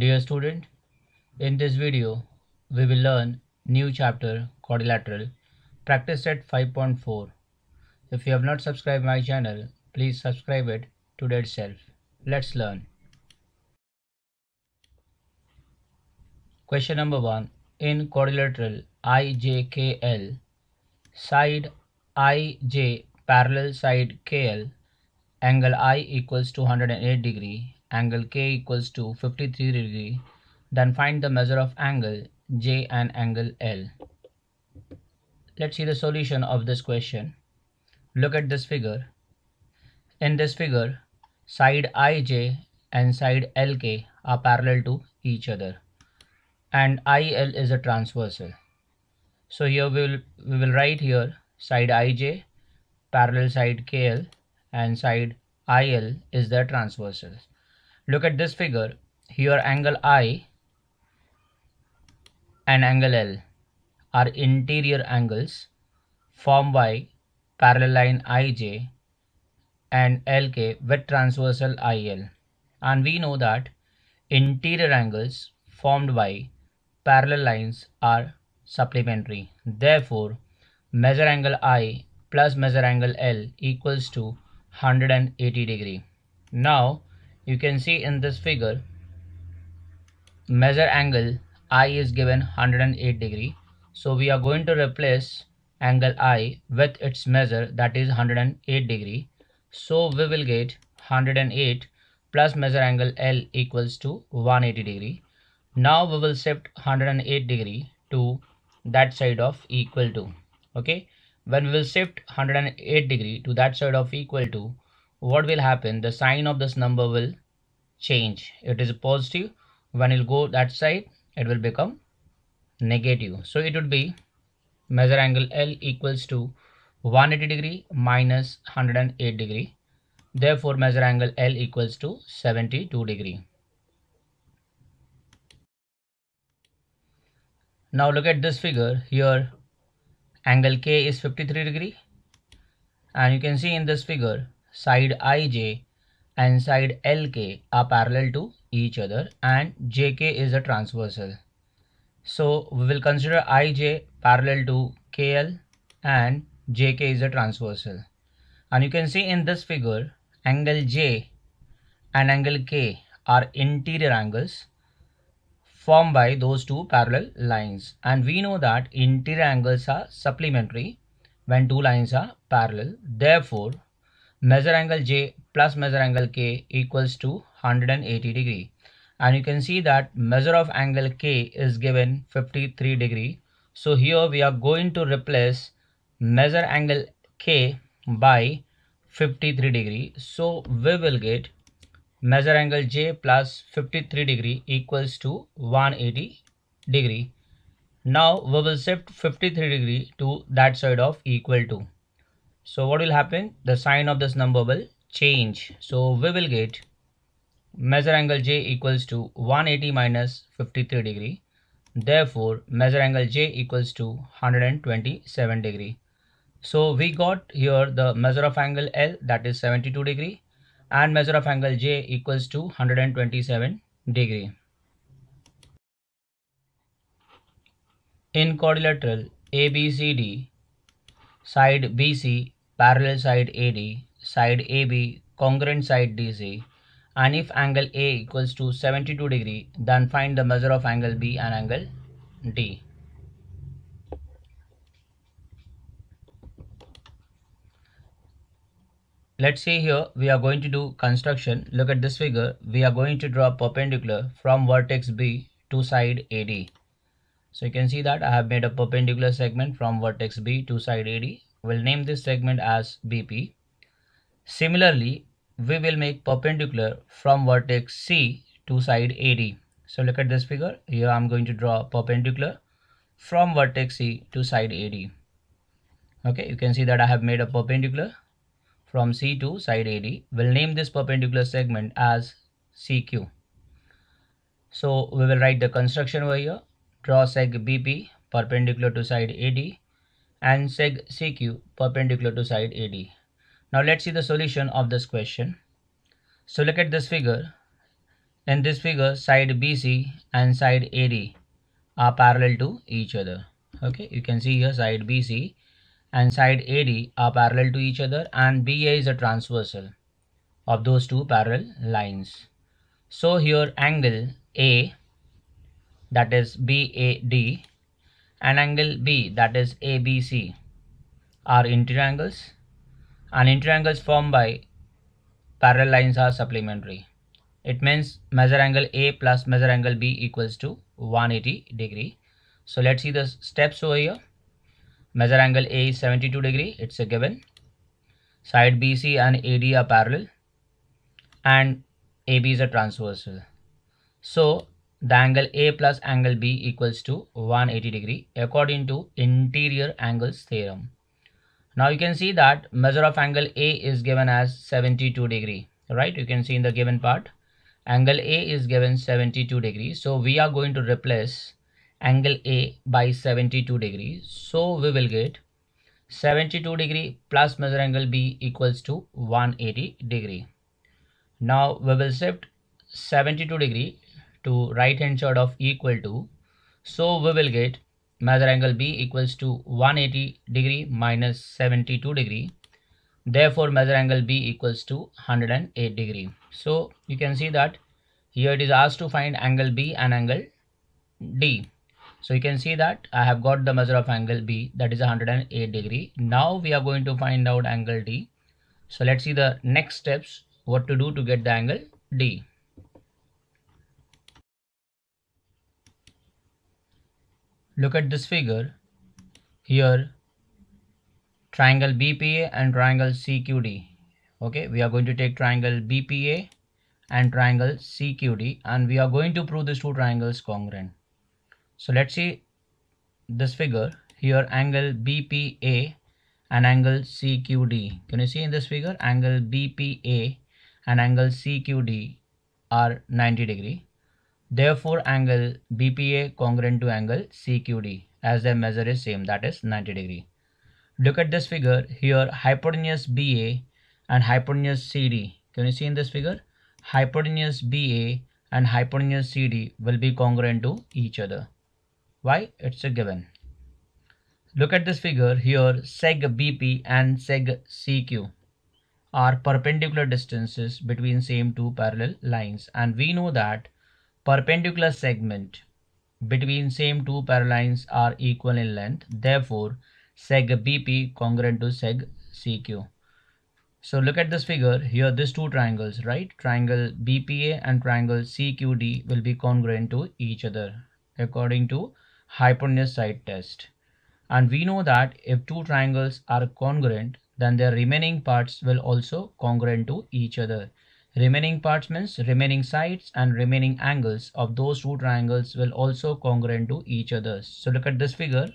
Dear student, in this video, we will learn new chapter quadrilateral practice set 5.4. If you have not subscribed my channel, please subscribe it today itself. Let's learn. Question number 1. In quadrilateral IJKL, side IJ parallel side KL, angle I equals 208 degree angle K equals to 53 degree, then find the measure of angle J and angle L. Let's see the solution of this question. Look at this figure. In this figure, side IJ and side LK are parallel to each other and IL is a transversal. So here we will, we will write here side IJ parallel side KL and side IL is the transversal. Look at this figure. Here angle I and angle L are interior angles formed by parallel line IJ and LK with transversal IL. And we know that interior angles formed by parallel lines are supplementary. Therefore, measure angle I plus measure angle L equals to 180 degree. Now, you can see in this figure measure angle I is given 108 degree. So we are going to replace angle I with its measure that is 108 degree. So we will get 108 plus measure angle L equals to 180 degree. Now we will shift 108 degree to that side of equal to. Okay? When we will shift 108 degree to that side of equal to what will happen? The sign of this number will change. It is positive. When you go that side it will become negative. So it would be measure angle L equals to 180 degree minus 108 degree. Therefore measure angle L equals to 72 degree. Now look at this figure. Here angle K is 53 degree. And you can see in this figure side IJ and side LK are parallel to each other and JK is a transversal. So we will consider IJ parallel to KL and JK is a transversal. And you can see in this figure angle J and angle K are interior angles formed by those two parallel lines and we know that interior angles are supplementary when two lines are parallel. Therefore, measure angle J plus measure angle K equals to 180 degree. And you can see that measure of angle K is given 53 degree. So here we are going to replace measure angle K by 53 degree. So we will get measure angle J plus 53 degree equals to 180 degree. Now we will shift 53 degree to that side of equal to. So what will happen? The sign of this number will change. So we will get measure angle J equals to 180 minus 53 degree. Therefore, measure angle J equals to 127 degree. So we got here the measure of angle L that is 72 degree and measure of angle J equals to 127 degree. In quadrilateral ABCD, side BC parallel side AD, side AB congruent side DC and if angle A equals to 72 degree then find the measure of angle B and angle D. Let's see here we are going to do construction. Look at this figure. We are going to draw perpendicular from vertex B to side AD. So you can see that I have made a perpendicular segment from vertex B to side AD. We'll name this segment as BP. Similarly, we will make perpendicular from vertex C to side AD. So look at this figure. Here I'm going to draw perpendicular from vertex C to side AD. Okay, you can see that I have made a perpendicular from C to side AD. We'll name this perpendicular segment as CQ. So we will write the construction over here draw seg BP perpendicular to side AD and seg CQ perpendicular to side AD. Now let's see the solution of this question. So look at this figure. in this figure side BC and side AD are parallel to each other. Okay, you can see here side BC and side AD are parallel to each other and BA is a transversal of those two parallel lines. So here angle A that is BAD and angle B that is ABC are interior angles and interior angles formed by parallel lines are supplementary. It means measure angle A plus measure angle B equals to 180 degree. So let's see the steps over here. Measure angle A is 72 degree. It's a given. Side BC and AD are parallel and AB is a transversal. So the angle A plus angle B equals to 180 degree according to interior angles theorem. Now you can see that measure of angle A is given as 72 degree, right? You can see in the given part, angle A is given 72 degrees. So we are going to replace angle A by 72 degrees. So we will get 72 degree plus measure angle B equals to 180 degree. Now we will shift 72 degree to right hand side of equal to. So we will get measure angle B equals to 180 degree minus 72 degree. Therefore measure angle B equals to 108 degree. So you can see that here it is asked to find angle B and angle D. So you can see that I have got the measure of angle B that is 108 degree. Now we are going to find out angle D. So let's see the next steps what to do to get the angle D. Look at this figure. Here triangle BPA and triangle CQD. Okay, we are going to take triangle BPA and triangle CQD and we are going to prove these two triangles congruent. So let's see this figure here angle BPA and angle CQD. Can you see in this figure angle BPA and angle CQD are 90 degree Therefore, angle BPA congruent to angle CQD as their measure is same that is 90 degree. Look at this figure here hypotenuse BA and hypotenuse CD. Can you see in this figure? Hypotenuse BA and hypotenuse CD will be congruent to each other. Why? It's a given. Look at this figure here seg BP and seg CQ are perpendicular distances between same two parallel lines and we know that perpendicular segment between same two parallel lines are equal in length. Therefore, seg BP congruent to seg CQ. So look at this figure here, these two triangles, right? Triangle BPA and triangle CQD will be congruent to each other according to hypotenuse side test. And we know that if two triangles are congruent, then their remaining parts will also congruent to each other. Remaining parts means remaining sides and remaining angles of those two triangles will also congruent to each other. So look at this figure.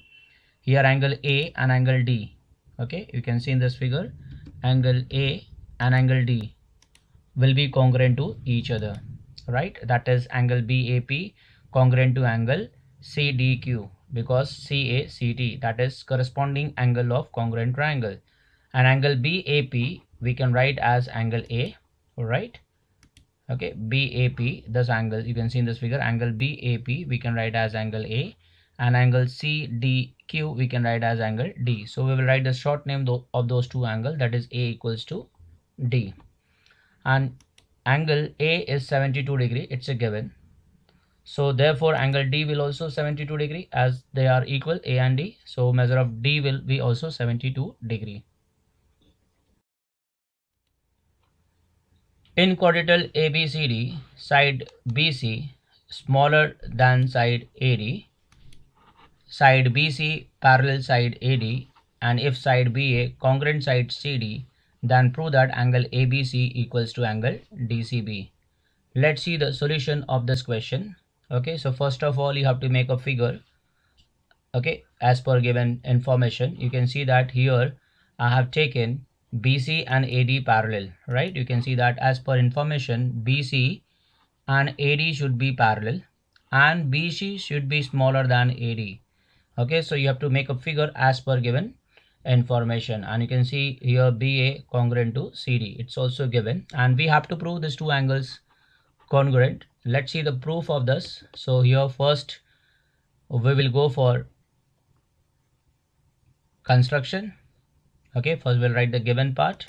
Here angle A and angle D. Okay, you can see in this figure angle A and angle D will be congruent to each other. Right, that is angle BAP congruent to angle CDQ because CACT that is corresponding angle of congruent triangle and angle BAP we can write as angle A right. Okay BAP this angle you can see in this figure angle BAP we can write as angle A and angle CDQ we can write as angle D. So we will write the short name of those two angles that is A equals to D. And angle A is 72 degree it's a given. So therefore angle D will also 72 degree as they are equal A and D. So measure of D will be also 72 degree In quadrilateral ABCD, side BC smaller than side AD, side BC parallel side AD, and if side BA congruent side CD, then prove that angle ABC equals to angle DCB. Let's see the solution of this question. Okay, so first of all, you have to make a figure. Okay, as per given information, you can see that here I have taken BC and AD parallel, right? You can see that as per information, BC and AD should be parallel and BC should be smaller than AD. Okay, so you have to make a figure as per given information and you can see here BA congruent to CD. It's also given and we have to prove these two angles congruent. Let's see the proof of this. So here first we will go for construction. Okay, first we'll write the given part.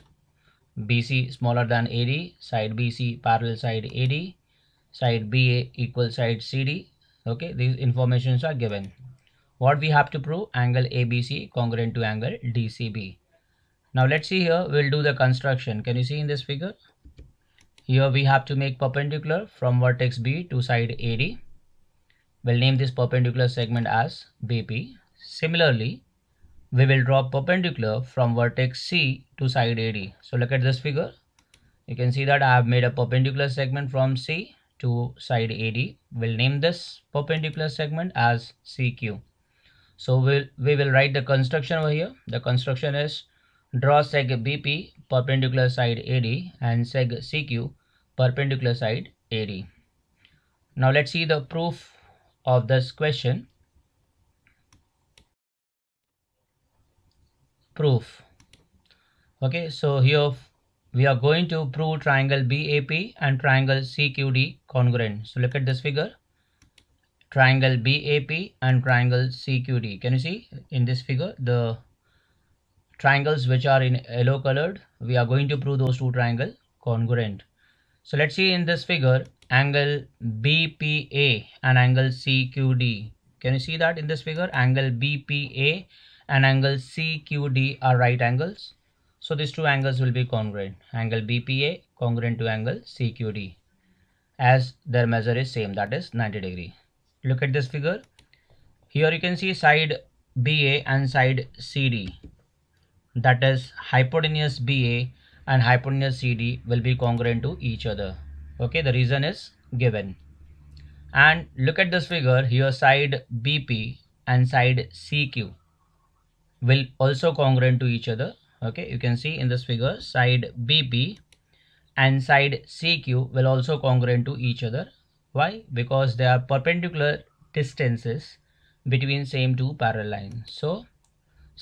BC smaller than AD, side BC parallel side AD, side BA equal side CD. Okay, these informations are given. What we have to prove? Angle ABC congruent to angle DCB. Now let's see here, we'll do the construction. Can you see in this figure? Here we have to make perpendicular from vertex B to side AD. We'll name this perpendicular segment as BP. Similarly, we will draw perpendicular from vertex C to side AD. So look at this figure. You can see that I have made a perpendicular segment from C to side AD. We'll name this perpendicular segment as CQ. So we'll, we will write the construction over here. The construction is draw seg BP perpendicular side AD and seg CQ perpendicular side AD. Now let's see the proof of this question. Proof. Okay, so here we are going to prove triangle BAP and triangle CQD congruent. So look at this figure triangle BAP and triangle CQD. Can you see in this figure the triangles which are in yellow colored? We are going to prove those two triangle congruent. So let's see in this figure angle BPA and angle CQD. Can you see that in this figure angle BPA and angle CQD are right angles. So these two angles will be congruent. Angle BPA congruent to angle CQD as their measure is same that is 90 degree. Look at this figure. Here you can see side BA and side CD that is hypotenuse BA and hypotenuse CD will be congruent to each other. Okay the reason is given. And look at this figure here side BP and side CQ will also congruent to each other okay you can see in this figure side BP and side CQ will also congruent to each other why? Because they are perpendicular distances between same two parallel lines. So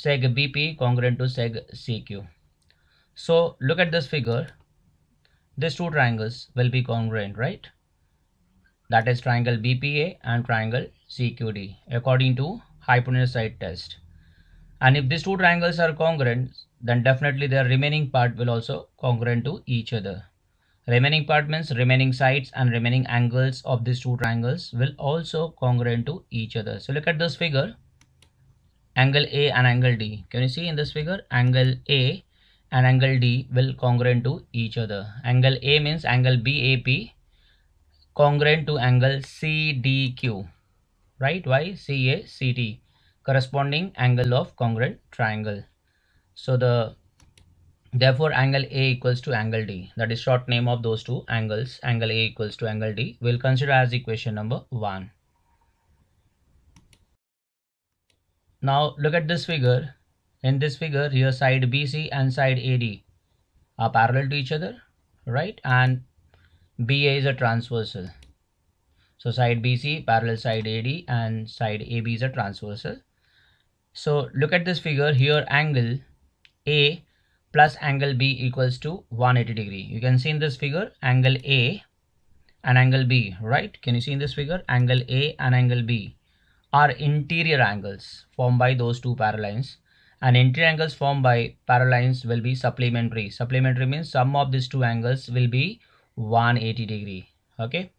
seg BP congruent to seg CQ. So look at this figure. These two triangles will be congruent, right? That is triangle BPA and triangle CQD according to hypotenuse side test. And if these two triangles are congruent, then definitely their remaining part will also congruent to each other. Remaining part means remaining sides and remaining angles of these two triangles will also congruent to each other. So look at this figure. Angle A and angle D. Can you see in this figure? Angle A and angle D will congruent to each other. Angle A means angle BAP congruent to angle CDQ. Right? Why? CACT corresponding angle of congruent triangle. So the Therefore, angle A equals to angle D. That is short name of those two angles. Angle A equals to angle D. We'll consider as equation number 1. Now look at this figure. In this figure, here side BC and side AD are parallel to each other, right? And BA is a transversal. So side BC parallel side AD and side AB is a transversal. So look at this figure here angle A plus angle B equals to 180 degree. You can see in this figure angle A and angle B, right? Can you see in this figure angle A and angle B are interior angles formed by those two parallel lines and interior angles formed by parallel lines will be supplementary. Supplementary means sum of these two angles will be 180 degree. Okay.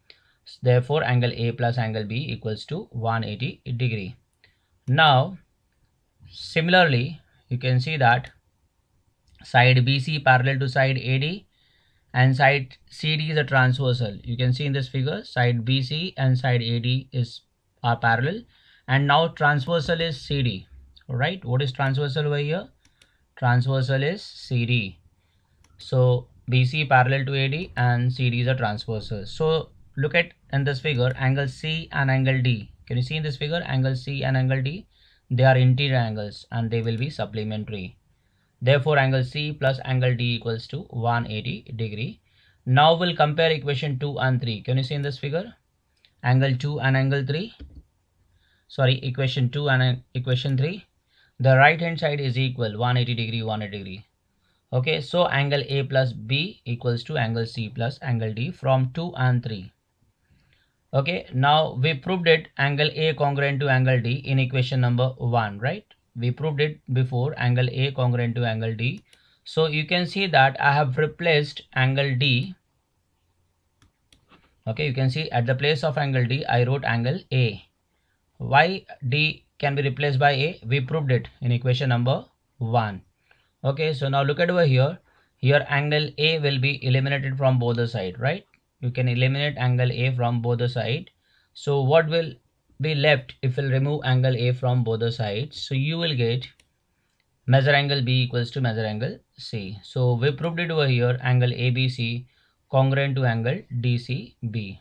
So therefore angle A plus angle B equals to 180 degree. Now similarly you can see that side BC parallel to side AD and side CD is a transversal. You can see in this figure side BC and side AD is are parallel and now transversal is CD. Right? What is transversal over here? Transversal is CD. So BC parallel to AD and CD is a transversal. So look at in this figure angle C and angle D. Can you see in this figure angle C and angle D? They are interior angles and they will be supplementary. Therefore, angle C plus angle D equals to 180 degree. Now we'll compare equation 2 and 3. Can you see in this figure? Angle 2 and angle 3. Sorry, equation 2 and uh, equation 3. The right hand side is equal 180 degree, 180 degree. Okay, so angle A plus B equals to angle C plus angle D from 2 and 3. Okay, now we proved it angle A congruent to angle D in equation number 1, right? We proved it before angle A congruent to angle D. So you can see that I have replaced angle D. Okay, you can see at the place of angle D, I wrote angle A. Why D can be replaced by A? We proved it in equation number 1 okay so now look at over here here angle a will be eliminated from both the side right you can eliminate angle a from both the side. So what will be left if we'll remove angle a from both the sides? So you will get measure angle b equals to measure angle c. So we proved it over here angle abc congruent to angle dcb